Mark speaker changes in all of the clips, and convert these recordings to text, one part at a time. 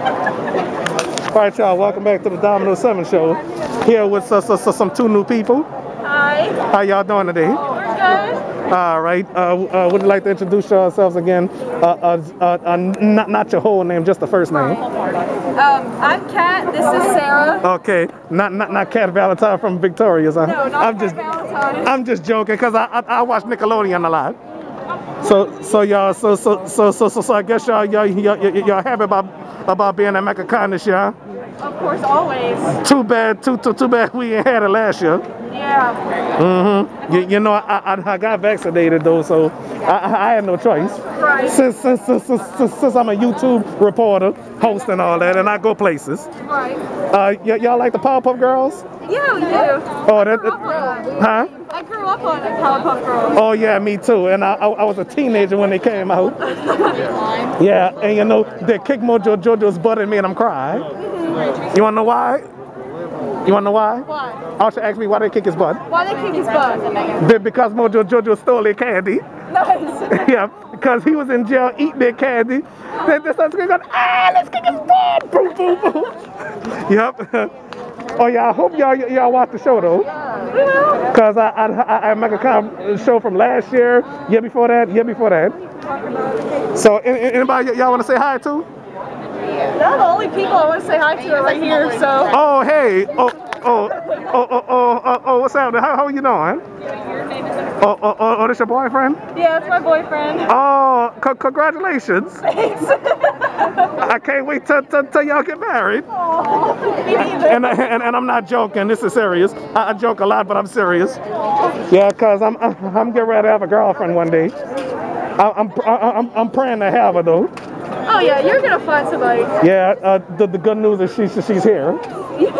Speaker 1: All right, y'all. Welcome back to the Domino Seven Show. Here with uh, so, so, some two new people.
Speaker 2: Hi.
Speaker 1: How y'all doing today?
Speaker 2: We're good.
Speaker 1: All right. Uh, uh, would you like to introduce yourselves again? Uh, uh, uh, not not your whole name, just the first name.
Speaker 2: Um, I'm Kat. This is Sarah.
Speaker 1: Okay. Not not not Cat Valentine from Victorious. Huh?
Speaker 2: No, not
Speaker 1: I'm
Speaker 2: Kat
Speaker 1: just
Speaker 2: Valentine.
Speaker 1: I'm just joking because I, I I watch Nickelodeon a lot. So so y'all so so so so so, so I guess y'all y'all y'all, y'all, y'all happy about about being at this year.
Speaker 2: Of course, always.
Speaker 1: Too bad too too too bad we ain't had it last year.
Speaker 2: Yeah.
Speaker 1: Mm-hmm. You, you know, I, I, I got vaccinated though, so I, I had no choice.
Speaker 2: Right.
Speaker 1: Since, since, since, since, since, I'm a YouTube reporter, host and all that, and I go places.
Speaker 2: Right.
Speaker 1: Uh, y- y'all like the Powerpuff Girls?
Speaker 2: Yeah, we do.
Speaker 1: Oh, that,
Speaker 2: I grew up on it.
Speaker 1: huh?
Speaker 2: Grew up on Powerpuff Girls.
Speaker 1: Oh yeah, me too. And I, I, I was a teenager when they came out. Yeah, and you know, they kick Mojo Jojo's butt at me and I'm crying. You wanna know why? You wanna know why?
Speaker 2: Why?
Speaker 1: Also ask me why they kick his butt.
Speaker 2: Why they kick his butt?
Speaker 1: Because Mojo Jojo stole their candy.
Speaker 2: Nice.
Speaker 1: Yeah, because he was in jail eating their candy. Then they started screaming, ah, let's kick his butt! Boom, boom, boom. Yep. Oh yeah, I hope y'all y'all watch the show though. Cause I I I, I make a com- show from last year, year before that, year before that. So an- an- anybody y'all want to say hi to?
Speaker 2: They're the only people I want to say hi to are right here, so.
Speaker 1: Oh hey, oh oh oh oh oh oh, oh what's happening? How, how are you doing? Oh oh oh, oh, this your boyfriend?
Speaker 2: Yeah, it's my boyfriend.
Speaker 1: Oh, congratulations!
Speaker 2: Thanks.
Speaker 1: I can't wait till, till, till y'all get married. And, and, and I'm not joking. This is serious. I, I joke a lot, but I'm serious. Yeah, cause I'm I'm, I'm getting ready to have a girlfriend one day. I, I'm I, I'm I'm praying to have her though.
Speaker 2: Oh yeah, you're gonna find somebody.
Speaker 1: Yeah. Uh, the, the good news is she's she's here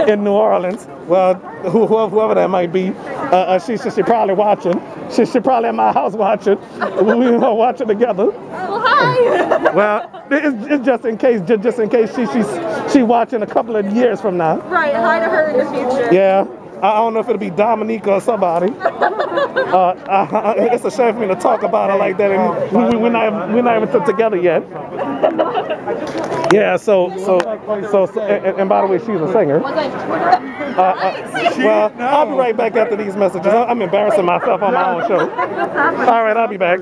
Speaker 1: in New Orleans. Well, who- whoever, whoever that might be, uh, uh, she, she she probably watching. She she probably at my house watching. we are watching together.
Speaker 2: Well, hi.
Speaker 1: Well, it's, it's just in case, just, just in case she she's she watching a couple of years from now.
Speaker 2: right, hi to her in the future.
Speaker 1: Yeah. I don't know if it'll be Dominica or somebody. Uh, I, I, it's a shame for me to talk about her like that, and we, we, we're not even- we're not even together yet. Yeah. So so so, so and, and by the way, she's a singer. Uh, uh, well, I'll be right back after these messages. I'm embarrassing myself on my own show. All right, I'll be back.